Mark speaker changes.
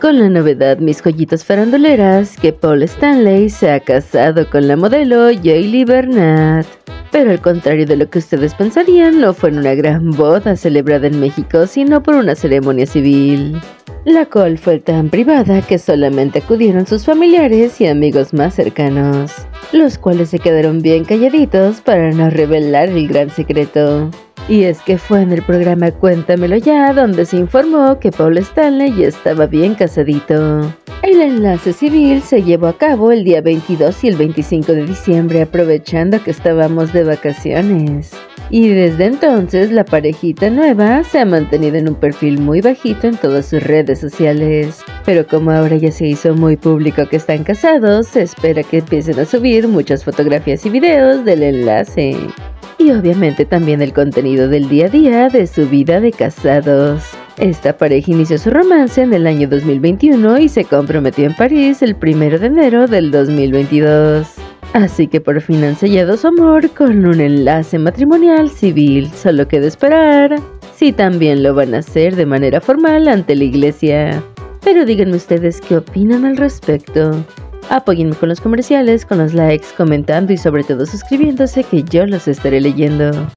Speaker 1: Con la novedad, mis joyitas faranduleras, que Paul Stanley se ha casado con la modelo Jaylee Bernat. Pero al contrario de lo que ustedes pensarían, no fue en una gran boda celebrada en México, sino por una ceremonia civil, la cual fue tan privada que solamente acudieron sus familiares y amigos más cercanos, los cuales se quedaron bien calladitos para no revelar el gran secreto. Y es que fue en el programa Cuéntamelo ya donde se informó que Paul Stanley ya estaba bien casadito. El enlace civil se llevó a cabo el día 22 y el 25 de diciembre aprovechando que estábamos de vacaciones. Y desde entonces la parejita nueva se ha mantenido en un perfil muy bajito en todas sus redes sociales. Pero como ahora ya se hizo muy público que están casados, se espera que empiecen a subir muchas fotografías y videos del enlace y obviamente también el contenido del día a día de su vida de casados. Esta pareja inició su romance en el año 2021 y se comprometió en París el 1 de enero del 2022. Así que por fin han sellado su amor con un enlace matrimonial civil, solo queda esperar si también lo van a hacer de manera formal ante la iglesia. Pero díganme ustedes qué opinan al respecto. Apóyenme con los comerciales, con los likes, comentando y sobre todo suscribiéndose que yo los estaré leyendo.